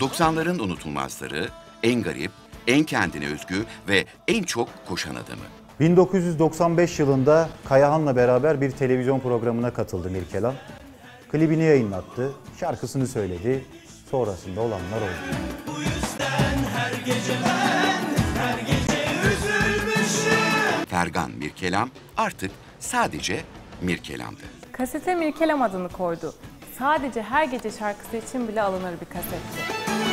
90'ların unutulmazları, en garip, en kendine özgü ve en çok koşan adamı. 1995 yılında Kayahan'la beraber bir televizyon programına katıldı Mirkelam. Klibini yayınlattı, şarkısını söyledi. Sonrasında olanlar oldu. Fergan Mirkelam artık sadece Mirkelam'dı. Kasete Mirkelam adını koydu. Sadece her gece şarkısı için bile alınır bir kasetti.